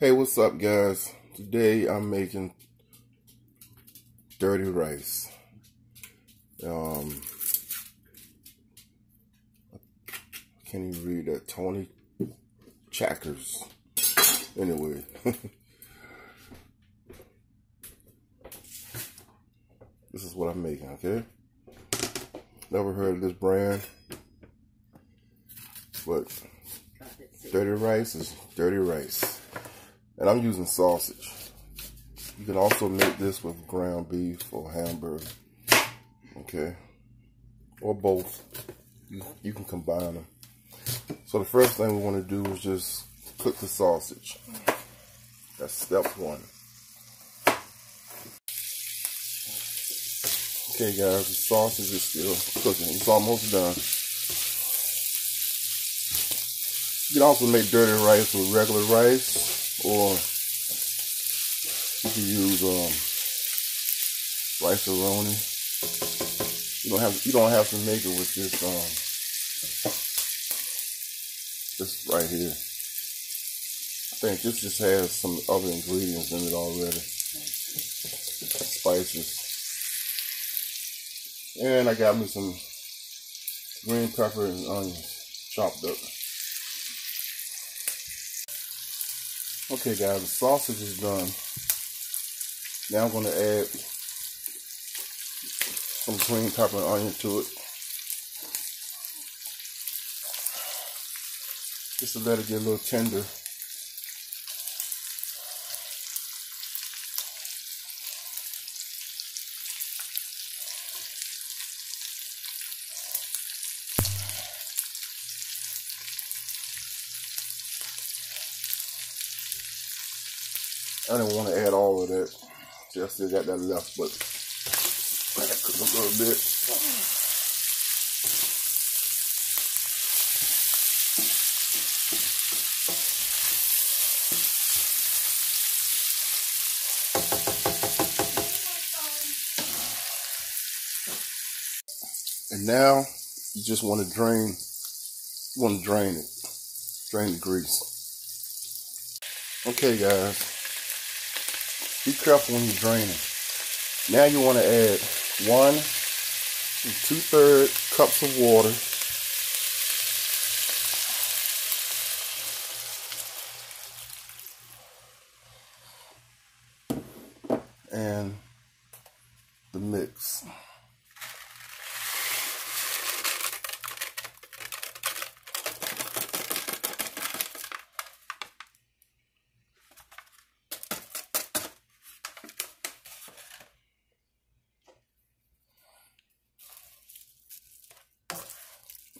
Hey, what's up, guys? Today I'm making dirty rice. Um, can't even read that. Tony Chackers. Anyway. this is what I'm making, okay? Never heard of this brand. But dirty rice is dirty rice. And I'm using sausage. You can also make this with ground beef or hamburger. Okay. Or both. You, you can combine them. So the first thing we want to do is just cook the sausage. That's step one. Okay guys, the sausage is still cooking. It's almost done. You can also make dirty rice with regular rice or you can use um, rice roni. You don't have you don't have to make it with this um this right here. I think this just has some other ingredients in it already. Spices. And I got me some green pepper and onions chopped up. Okay guys, the sausage is done. Now I'm going to add some green pepper and onion to it. Just to let it get a little tender. I didn't want to add all of that. See, I still got that left, but I cook a little bit. And now you just want to drain, you want to drain it, drain the grease. Okay, guys. Be careful when you're draining. Now you want to add one and two-third cups of water. And the mix.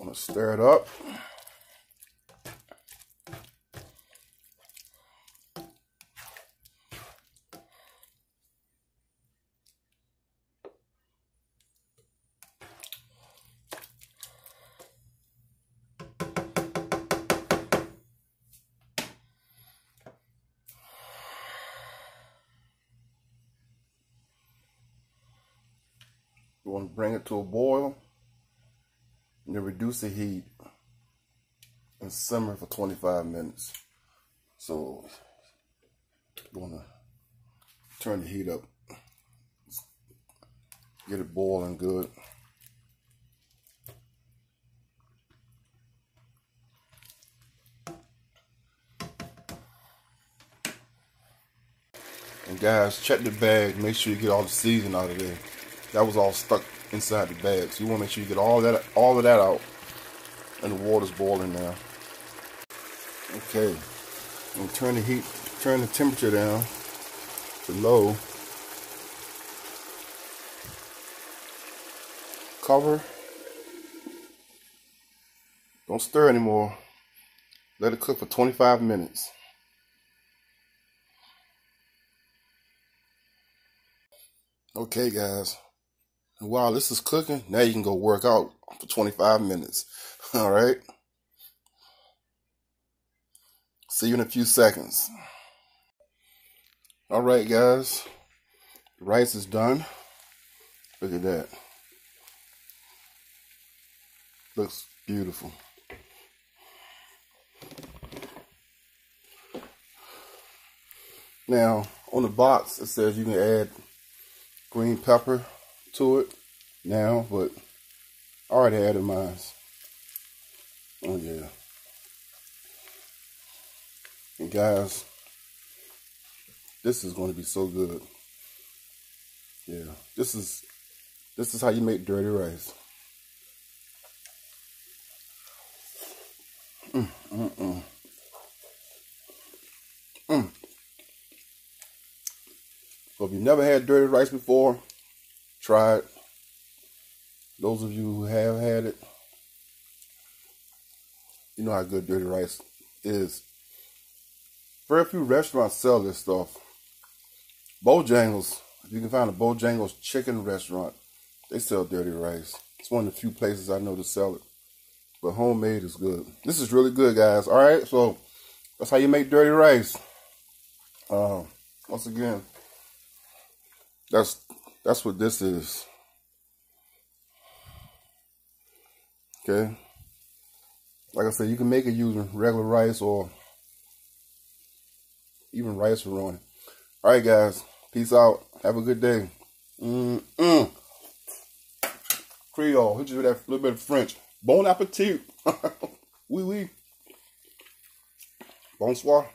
Gonna stir it up. You want to bring it to a boil and then reduce the heat and simmer for 25 minutes. So want to turn the heat up, get it boiling good. And guys, check the bag. Make sure you get all the seasoning out of there. That was all stuck inside the bag. So you want to make sure you get all that all of that out. And the water's boiling now. Okay. And turn the heat, turn the temperature down to low. Cover. Don't stir anymore. Let it cook for 25 minutes. Okay, guys. And while this is cooking, now you can go work out for 25 minutes. All right. See you in a few seconds. All right, guys. The rice is done. Look at that. Looks beautiful. Now, on the box, it says you can add green pepper to it now, but I already had added mine. Oh, yeah. And guys, this is going to be so good. Yeah, this is this is how you make dirty rice. Mm, mm, mm. Mm. So if you've never had dirty rice before, try it. Those of you who have had it, you know how good dirty rice is. Very few restaurants sell this stuff. Bojangles, if you can find a Bojangles chicken restaurant, they sell dirty rice. It's one of the few places I know to sell it. But homemade is good. This is really good, guys. All right, so that's how you make dirty rice. Uh, once again, that's that's what this is. Okay. Like I said, you can make it using regular rice or even rice roni. All right, guys. Peace out. Have a good day. Mm-mm. Creole. Hit you with that little bit of French. Bon appetit. oui, oui. Bonsoir.